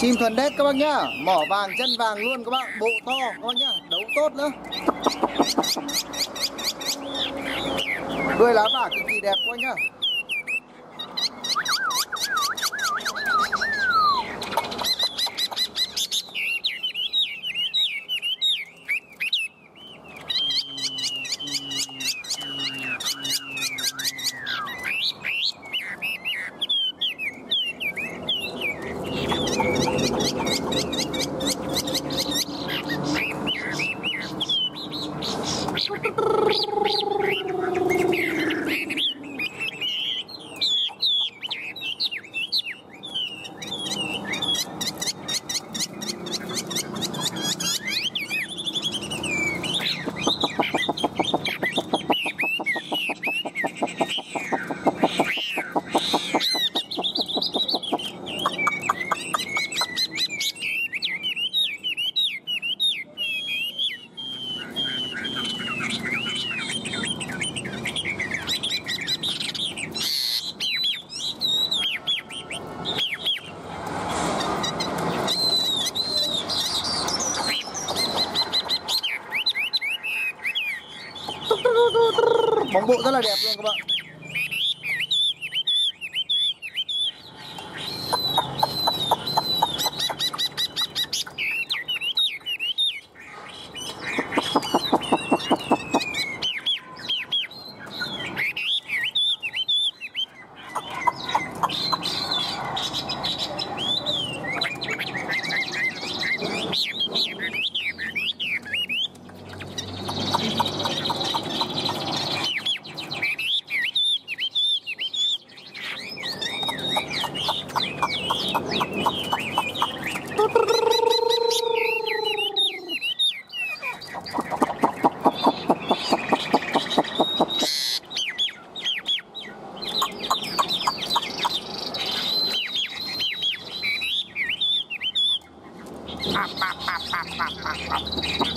Chim thuần đét các bác nhá. Mỏ vàng chân vàng luôn các bạn, bộ to các bác nhá. Đấu tốt nữa. Đuôi lá bả cực kỳ đẹp các bác nhá. 不咋了点，不用了吧。Luôn các bạn Pop, pop, pop,